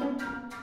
Música